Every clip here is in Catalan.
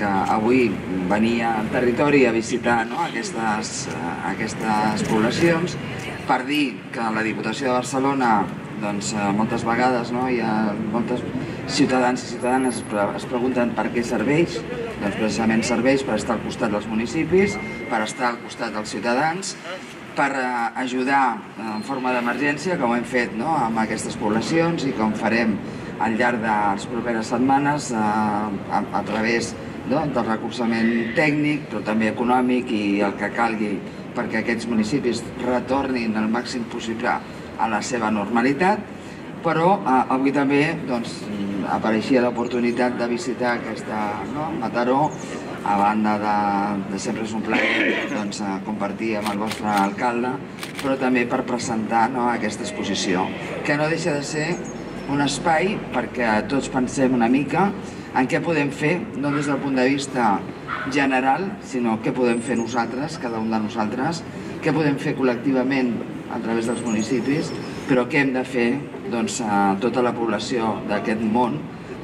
que avui venia al territori a visitar no, aquestes, eh, aquestes poblacions per dir que la Diputació de Barcelona doncs, eh, moltes vegades no, hi ha moltes ciutadans i ciutadanes es pre- es pregunten per què serveix, doncs precisament serveix per estar al costat dels municipis, per estar al costat dels ciutadans, per eh, ajudar en forma d'emergència, com hem fet no, amb aquestes poblacions i com farem al llarg de les properes setmanes eh, a, a través no, del recolzament tècnic, però també econòmic i el que calgui perquè aquests municipis retornin el màxim possible a la seva normalitat, però eh, avui també doncs, apareixia l'oportunitat de visitar aquesta no, Mataró, a banda de, de sempre és un plaer doncs, eh, compartir amb el vostre alcalde, però també per presentar no, aquesta exposició, que no deixa de ser un espai perquè tots pensem una mica en què podem fer, no des del punt de vista general, sinó què podem fer nosaltres, cada un de nosaltres, què podem fer col·lectivament a través dels municipis, però què hem de fer doncs, a tota la població d'aquest món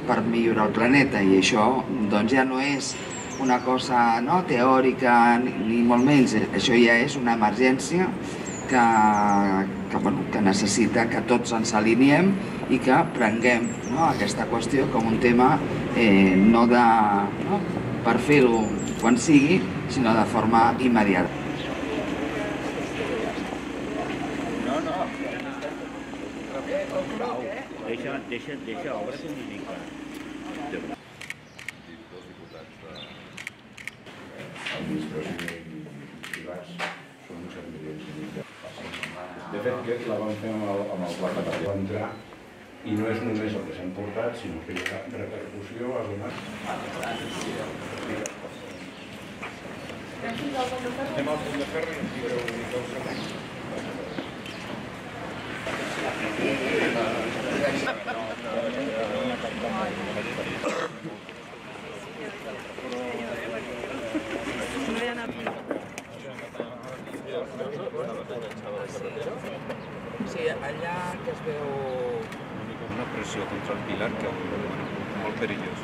per millorar el planeta. I això doncs, ja no és una cosa no, teòrica ni, molt menys, això ja és una emergència que, que, bueno, que necessita que tots ens aliniem i que prenguem no, aquesta qüestió com un tema eh, no, de, no per fer-ho quan sigui, sinó de forma immediata. Deixa, deixa, deixa obres una mica. dos diputats de l'administració i privats són uns evidents. De fet, aquest la vam fer amb el, pla català. Va entrar i no és només el que s'ha portat, sinó que hi ha repercussió, ha donat... Estem al punt de ferro i ens direu segons. Sí, allà que es veu... una pressió contra el pilar que molt perillós.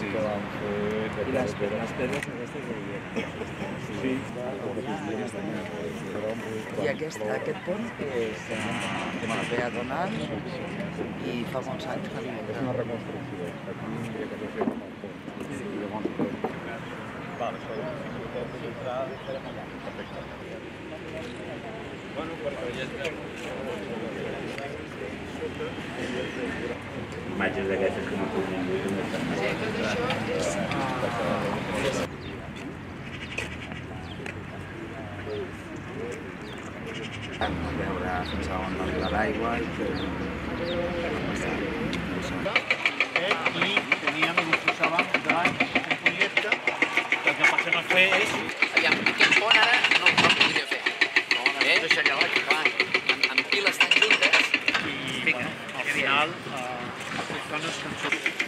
Sí. I les, les pedres aquestes de hi Sí. I aquest, aquest pont és uh, peatonal i fa molts anys que hi És una reconstrucció. Aquí hauria que fer com el pont. I llavors, Imatges d'aquestes que no podien dir que no estan Vam veure fins a on arriba l'aigua i que... i teníem, i disposàvem davant un projecte que el que passem a fer és Aviam, aquest pont ara no, no el podria fer. Eh? deixar allà baix. Clar, amb, amb piles tan juntes, i bueno, al final eh, les dones que han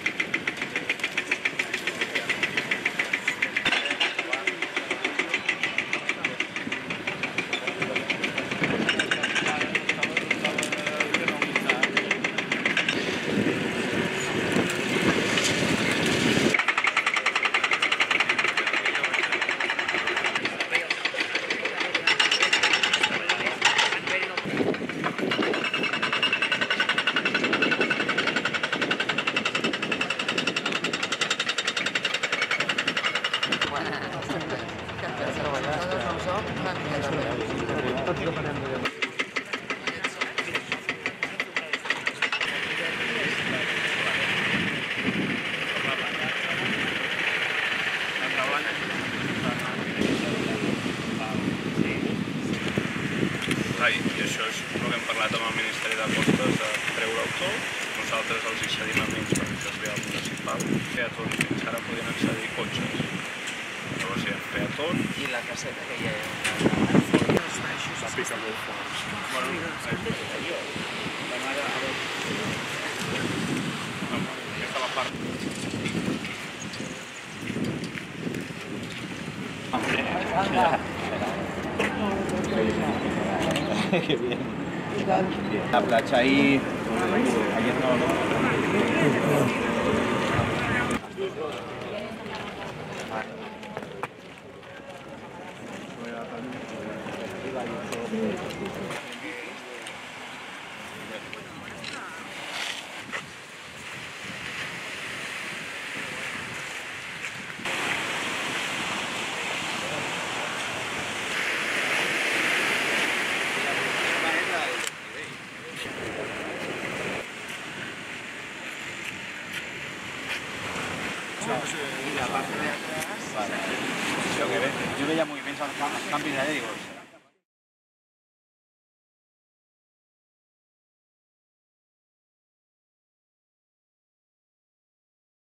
hem parlat amb el Ministeri de Costes de treure el tot. Nosaltres els hi cedim a menys per desviar el municipal. Peatons fins ara podien accedir cotxes. Llavors, si en peatons, I la caseta que hi ha... la pica molt fort. Bueno, aquesta és la part La plancha ahí. Ayer no. yo le llamo y pienso al camping de digo,